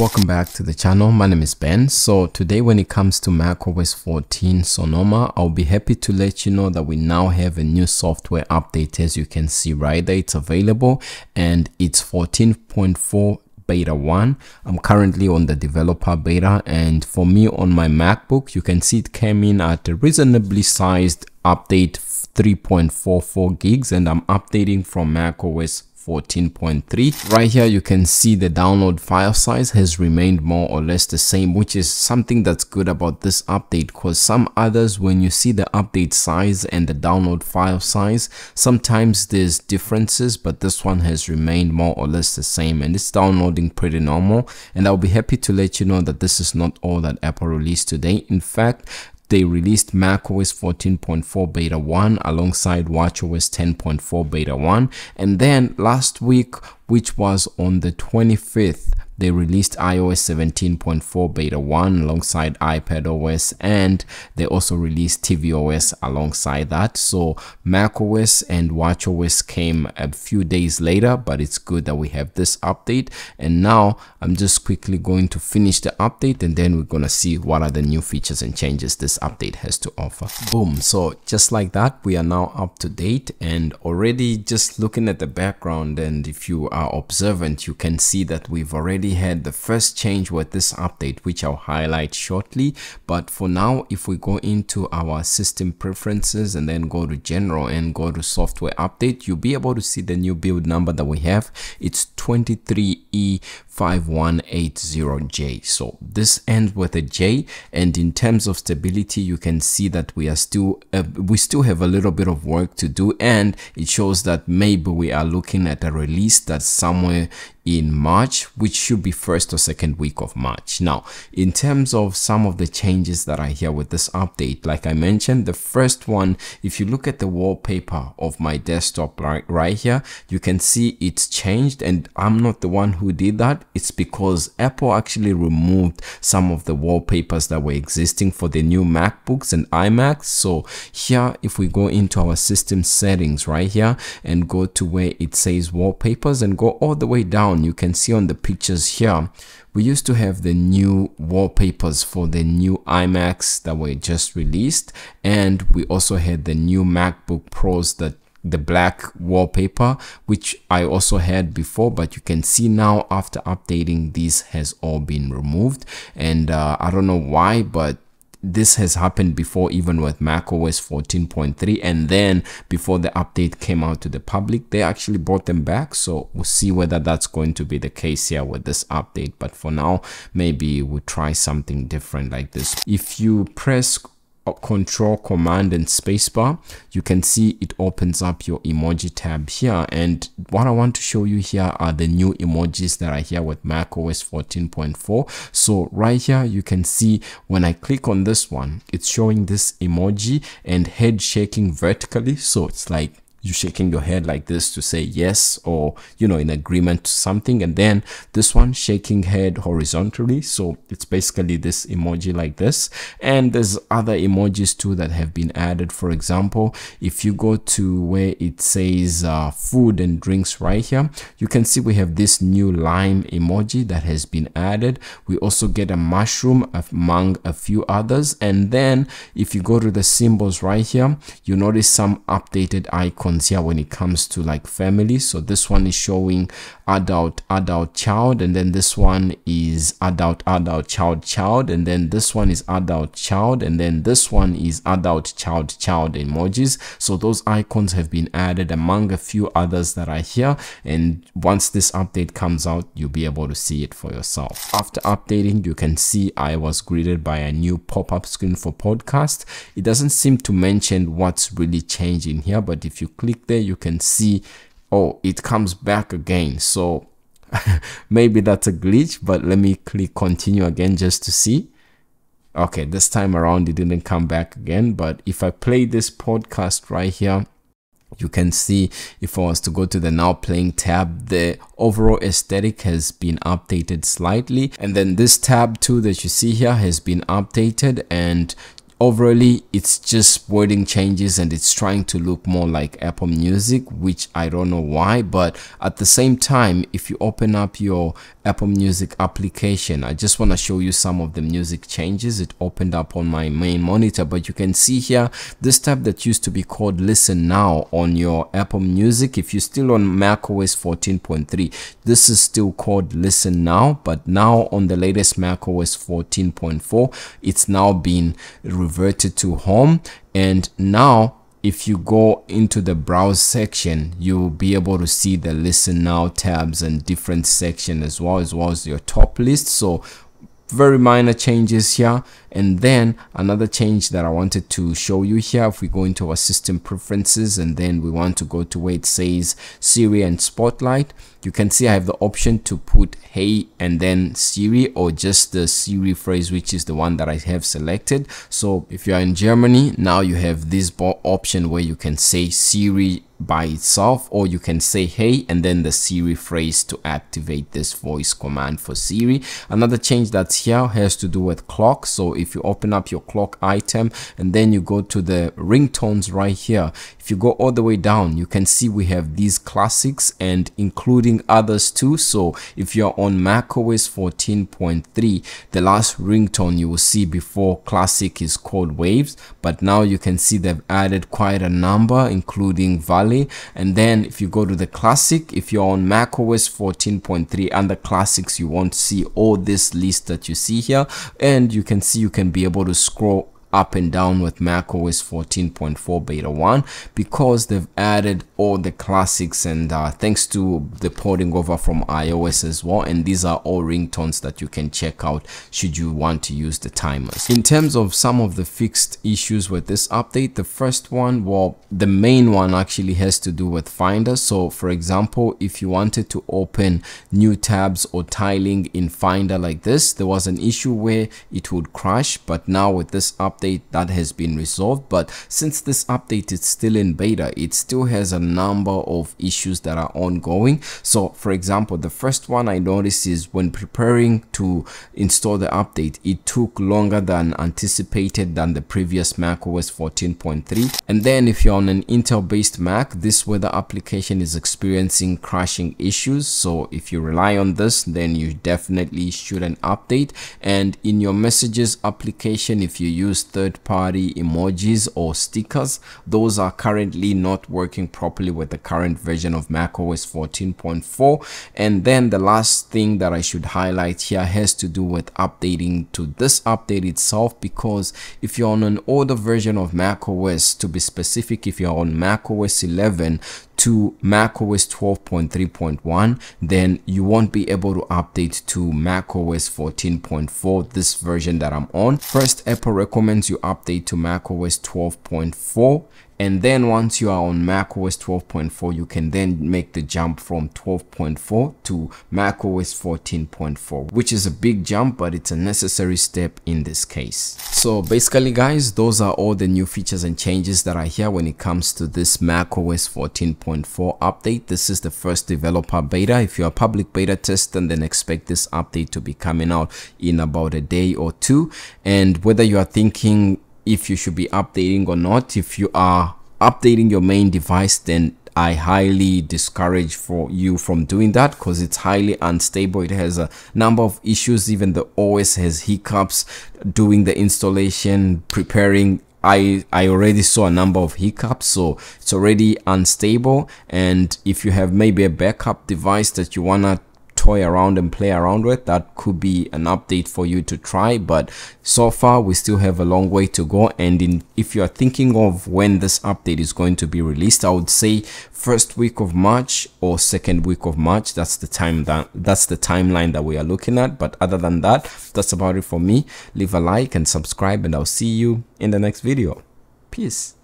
Welcome back to the channel. My name is Ben. So today when it comes to macOS 14 Sonoma, I'll be happy to let you know that we now have a new software update as you can see right there. It's available and it's 14.4 beta 1 i'm currently on the developer beta and for me on my macbook you can see it came in at a reasonably sized update 3.44 gigs and i'm updating from macOS 14.3 right here you can see the download file size has remained more or less the same which is something that's good about this update because some others when you see the update size and the download file size sometimes there's differences but this one has remained more or less the same and it's downloading pretty normal. And I'll be happy to let you know that this is not all that Apple released today. In fact they released macOS 14.4 beta 1 alongside watchOS 10.4 beta 1 and then last week which was on the 25th they released iOS 17.4 beta 1 alongside iPad OS and they also released tvOS alongside that. So macOS and watchOS came a few days later, but it's good that we have this update. And now I'm just quickly going to finish the update and then we're going to see what are the new features and changes this update has to offer. Boom. So just like that, we are now up to date and already just looking at the background and if you are observant, you can see that we've already had the first change with this update which I'll highlight shortly. But for now if we go into our system preferences and then go to general and go to software update you'll be able to see the new build number that we have. It's 23E 5180J. So this ends with a J and in terms of stability you can see that we are still uh, we still have a little bit of work to do and it shows that maybe we are looking at a release that's somewhere in March, which should be first or second week of March. Now, in terms of some of the changes that are here with this update, like I mentioned, the first one, if you look at the wallpaper of my desktop right, right here, you can see it's changed and I'm not the one who did that. It's because Apple actually removed some of the wallpapers that were existing for the new MacBooks and iMacs. So here, if we go into our system settings right here and go to where it says wallpapers and go all the way down you can see on the pictures here we used to have the new wallpapers for the new iMacs that were just released and we also had the new MacBook Pros that the black wallpaper which I also had before but you can see now after updating this has all been removed. And uh, I don't know why but this has happened before even with macOS 14.3 and then before the update came out to the public they actually brought them back. So we'll see whether that's going to be the case here with this update. But for now maybe we'll try something different like this. If you press control command and spacebar. You can see it opens up your emoji tab here. And what i want to show you here are the new emojis that are here with mac os 14.4 so right here you can see when i click on this one it's showing this emoji and head shaking vertically. So it's like you shaking your head like this to say yes or you know in agreement to something and then this one shaking head horizontally. So it's basically this emoji like this. And there's other emojis too that have been added. For example if you go to where it says uh, food and drinks right here you can see we have this new lime emoji that has been added. We also get a mushroom among a few others. And then if you go to the symbols right here you notice some updated icons icons here when it comes to like family. So this one is showing adult adult child and then this one is adult adult child child and then this one is adult child and then this one is adult child child emojis. So those icons have been added among a few others that are here and once this update comes out you'll be able to see it for yourself. After updating you can see i was greeted by a new pop-up screen for podcast. It doesn't seem to mention what's really changing here but if you click there you can see oh it comes back again. So maybe that's a glitch but let me click continue again just to see. Okay this time around it didn't come back again but if i play this podcast right here you can see if I was to go to the now playing tab the overall aesthetic has been updated slightly. And then this tab too that you see here has been updated and overally it's just wording changes and it's trying to look more like apple music which i don't know why but at the same time if you open up your apple music application i just want to show you some of the music changes. It opened up on my main monitor but you can see here this tab that used to be called listen now on your apple music if you're still on mac os 14.3 this is still called listen now but now on the latest mac os 14.4 it's now been reverted to home and now if you go into the browse section you'll be able to see the listen now tabs and different section as well as well as your top list. So very minor changes here. And then another change that I wanted to show you here if we go into our system preferences and then we want to go to where it says Siri and Spotlight you can see I have the option to put hey and then Siri or just the Siri phrase which is the one that I have selected. So if you are in Germany now you have this option where you can say Siri by itself or you can say hey and then the Siri phrase to activate this voice command for Siri. Another change that's here has to do with clock. So if you open up your clock item and then you go to the ringtones right here if you go all the way down you can see we have these classics and including others too. So if you're on mac os 14.3 the last ringtone you will see before classic is called waves but now you can see they've added quite a number including and then if you go to the classic if you're on mac os 14.3 and the classics you won't see all this list that you see here. And you can see you can be able to scroll up and down with macOS 14.4 beta 1 because they've added all the classics and uh, thanks to the porting over from iOS as well. And these are all ringtones that you can check out should you want to use the timers. In terms of some of the fixed issues with this update the first one well the main one actually has to do with Finder. So for example if you wanted to open new tabs or tiling in Finder like this there was an issue where it would crash. But now with this update update that has been resolved but since this update is still in beta it still has a number of issues that are ongoing. So for example the first one i noticed is when preparing to install the update it took longer than anticipated than the previous mac os 14.3 and then if you're on an intel based mac this weather application is experiencing crashing issues. So if you rely on this then you definitely shouldn't update. And in your messages application if you use third-party emojis or stickers. Those are currently not working properly with the current version of macOS 14.4 and then the last thing that I should highlight here has to do with updating to this update itself because if you're on an older version of macOS to be specific if you're on macOS 11 to macOS 12.3.1 then you won't be able to update to macOS 14.4 this version that I'm on. First Apple recommends you update to macOS 12.4 and then once you are on macOS 12.4 you can then make the jump from 12.4 to macOS 14.4 which is a big jump but it's a necessary step in this case. So basically guys those are all the new features and changes that are here when it comes to this macOS 14.4 update. This is the first developer beta. If you're a public beta tester then expect this update to be coming out in about a day or two. And whether you are thinking if you should be updating or not if you are updating your main device then I highly discourage for you from doing that because it's highly unstable. It has a number of issues. Even the OS has hiccups doing the installation, preparing I I already saw a number of hiccups so it's already unstable and if you have maybe a backup device that you wanna toy around and play around with that could be an update for you to try but so far we still have a long way to go. And in if you are thinking of when this update is going to be released i would say first week of march or second week of march. That's the time that that's the timeline that we are looking at. But other than that that's about it for me. Leave a like and subscribe and i'll see you in the next video. Peace